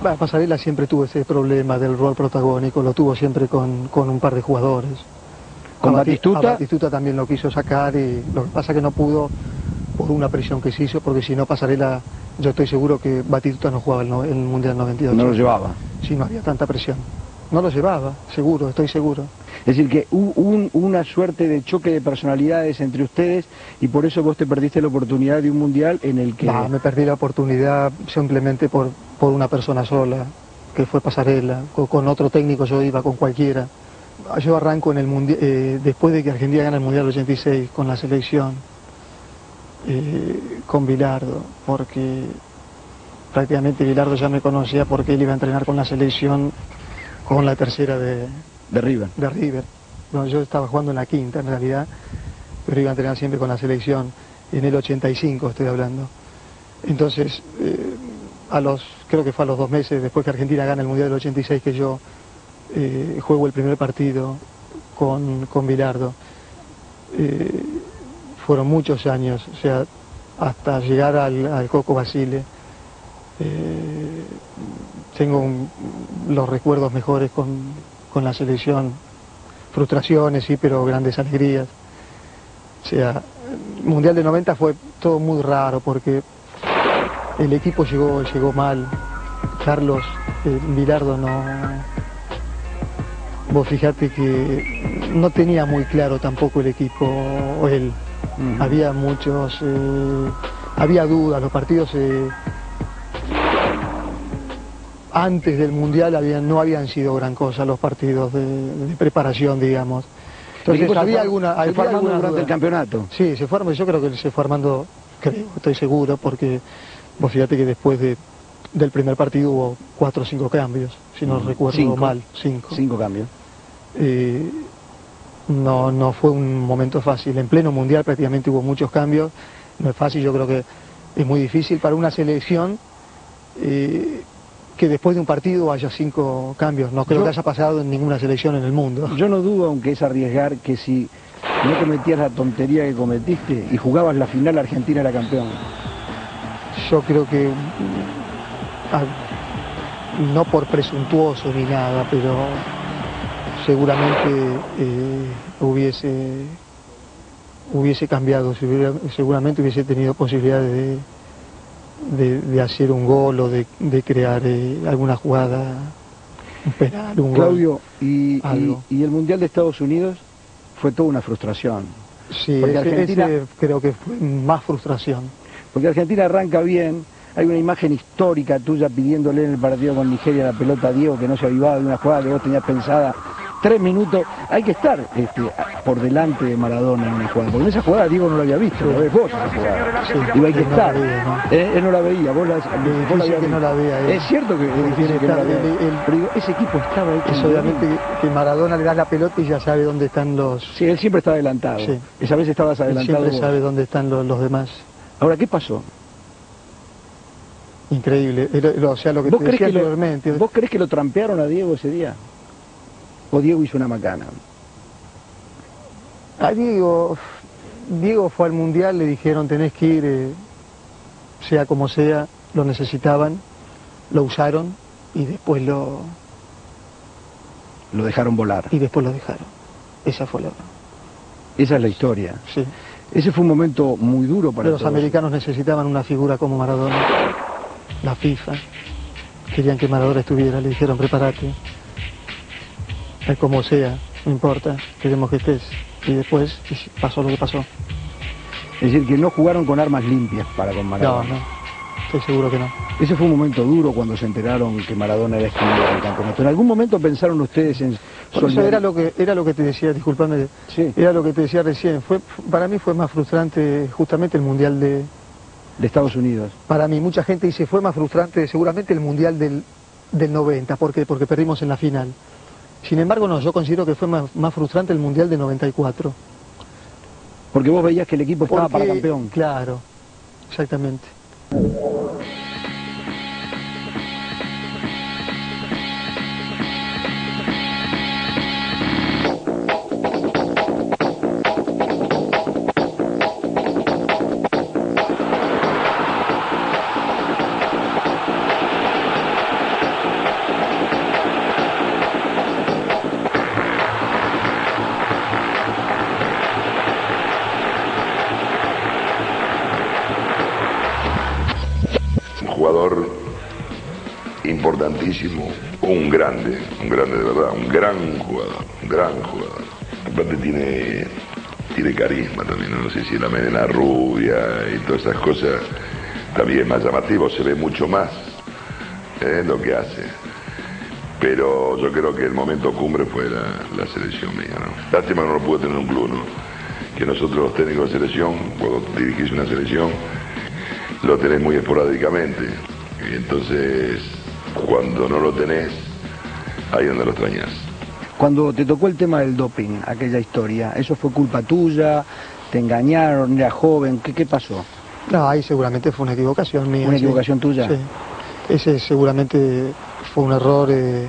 Pasarela siempre tuvo ese problema del rol protagónico, lo tuvo siempre con, con un par de jugadores. ¿Con A Batistuta? a Batistuta también lo quiso sacar y lo que pasa que no pudo por una presión que se hizo, porque si no Pasarela, yo estoy seguro que Batistuta no jugaba el, no- el Mundial 98. No lo llevaba. Si no había tanta presión. No lo llevaba, seguro, estoy seguro. Es decir, que hubo un- una suerte de choque de personalidades entre ustedes y por eso vos te perdiste la oportunidad de un mundial en el que... Bah, me perdí la oportunidad simplemente por, por una persona sola, que fue Pasarela. Con, otro técnico yo iba con cualquiera. Yo arranco en el mundial, después de que Argentina gana el Mundial 86 con la selección, eh, con Bilardo, porque prácticamente Bilardo ya me conocía porque él iba a entrenar con la selección con la tercera de, De River. de River. Bueno, yo estaba jugando en la quinta en realidad, pero iba a entrenar siempre con la selección, en el 85 estoy hablando. Entonces, eh, a los, creo que fue a los dos meses después que Argentina gana el Mundial del 86 que yo eh, juego el primer partido con, con Bilardo. Eh, fueron muchos años, o sea, hasta llegar al, Coco Basile. Tengo los recuerdos mejores con, con la selección, frustraciones, sí, pero grandes alegrías. O sea, el Mundial de 90 fue todo muy raro porque el equipo llegó, llegó mal. Carlos eh, Bilardo no. Vos fijate que no tenía muy claro tampoco el equipo él. Ujú. Había muchos, eh, había dudas, los partidos eh, antes del Mundial habían, no habían sido gran cosa los partidos de, de preparación, digamos. Entonces se había fue- alguna, se había fue alguna durante duda. el campeonato. Sí, se fue armando, yo creo que se fue armando, creo, estoy seguro, porque vos fíjate que después de, del primer partido hubo cuatro o cinco cambios, si no Mm, recuerdo cinco. mal, cinco. Cinco cambios. Eh, no, no fue un momento fácil. En pleno mundial prácticamente hubo muchos cambios. No es fácil, yo creo que es muy difícil para una selección eh, que después de un partido haya cinco cambios. No creo Yo- que haya pasado en ninguna selección en el mundo. Yo no dudo, aunque es arriesgar, que si no cometías la tontería que cometiste y jugabas la final, Argentina era campeón. Yo creo que, mm, ah, no por presuntuoso ni nada, pero seguramente eh, hubiese hubiese cambiado, seguramente hubiese tenido posibilidades de, de, de hacer un gol o de, de crear eh, alguna jugada, un penal, un gol. Claudio, y, y- Algo. y el Mundial de Estados Unidos fue toda una frustración. Sí, porque Argentina- ese creo que fue más frustración. Porque Argentina arranca bien, hay una imagen histórica tuya pidiéndole en el partido con Nigeria la pelota a Diego que no se avivaba de una jugada que vos tenías pensada. Tres minutos, hay que estar este, por delante de Maradona en una jugada, porque en esa jugada Diego no la había visto, lo ves vos esa jugada. Sí, Digo, hay que no estar. la veía, ¿no? Eh, él no la veía, vos la, vos la que no la eh. Es cierto que es difícil que no la estar- el- el- Pero digo, ese equipo estaba ahí. Es obviamente que, que Maradona le da la pelota y ya sabe dónde están los... Sí, él siempre está adelantado. Sí. Esa vez estabas él adelantado. siempre vos. sabe dónde están los, los demás. Ahora, ¿qué pasó? Increíble. O sea, lo que ¿Vos te crees decía que, lo, anteriormente. ¿Vos crees que lo trampearon a Diego ese día? ¿O Diego hizo una macana? A Diego, Diego fue al Mundial, le dijeron tenés que ir, eh, sea como sea, lo necesitaban, lo usaron y después lo, Lo dejaron volar. y después lo dejaron. Esa fue la... Esa es la historia. Sí. Ese fue un momento muy duro para Los todos. americanos necesitaban una figura como Maradona. La FIFA. Querían que Maradona estuviera, le dijeron prepárate. Es como sea, no importa, queremos que estés. Y después pasó lo que pasó. Es decir, que no jugaron con armas limpias para con No, Maradona. no, estoy seguro que no. Ese fue un momento duro cuando se enteraron que Maradona era excluido del campeonato. ¿En algún momento pensaron ustedes en Por eso era lo que era lo que te decía, disculpame, Sí, era lo que te decía recién. Fue para mí fue más frustrante justamente el mundial de de Estados Unidos. para mí mucha gente dice fue más frustrante seguramente el mundial del del 90, ¿por qué? Porque perdimos en la final. Sin embargo, no, yo considero que fue más, más frustrante el mundial de 94. Porque vos veías que el equipo estaba Porque- para campeón. Claro, exactamente. Importantísimo, un grande, un grande de verdad, un gran jugador, un gran jugador. Aparte tiene, tiene carisma también, no sé si la melena rubia y todas esas cosas también es más llamativo, se ve mucho más ¿eh? lo que hace. Pero yo creo que el momento cumbre fue la, selección mía, ¿no? Lástima no lo pude tener un club, ¿no? Que nosotros los técnicos de selección, cuando dirigís una selección, lo tenés muy esporádicamente. Y entonces, cuando no lo tenés, ahí es donde lo extrañas. Cuando te tocó el tema del doping, aquella historia, ¿eso fue culpa tuya? ¿Te engañaron? ¿Era joven? ¿Qué, qué pasó? No, ahí seguramente fue una equivocación mía. ¿Una equivocación tuya? Sí. Ese seguramente fue un error, eh,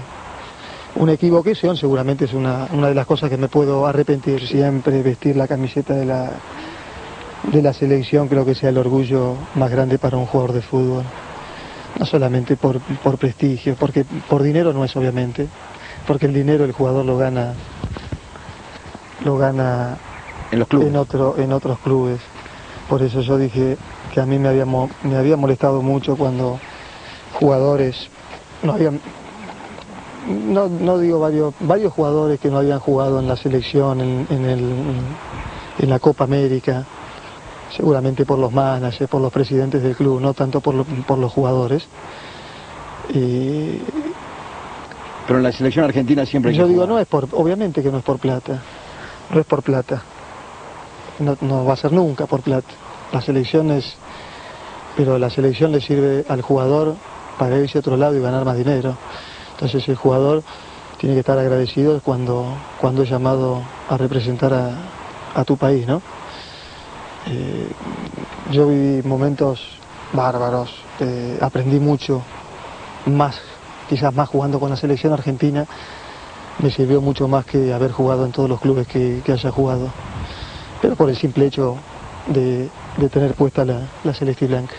una equivocación, seguramente es una, una de las cosas que me puedo arrepentir siempre, vestir la camiseta de la, de la selección, creo que sea el orgullo más grande para un jugador de fútbol. No solamente por, por prestigio, porque por dinero no es obviamente, porque el dinero el jugador lo gana lo gana en los clubes. En, otro, en otros clubes. Por eso yo dije que a mí me había, me había molestado mucho cuando jugadores no habían no, no digo varios varios jugadores que no habían jugado en la selección en, en, el, en la Copa América seguramente por los managers por los presidentes del club no tanto por, por los jugadores y, pero en la selección argentina siempre yo digo no es por obviamente que no es por plata no es por plata no, no va a ser nunca por plata la selección es pero la selección le sirve al jugador para irse a otro lado y ganar más dinero. Entonces el jugador tiene que estar agradecido cuando, cuando es llamado a representar a, tu país, ¿no? Yo viví momentos bárbaros, aprendí mucho, más, quizás más jugando con la selección argentina, me sirvió mucho más que haber jugado en todos los clubes que, haya jugado, pero por el simple hecho de, tener puesta la, la blanca.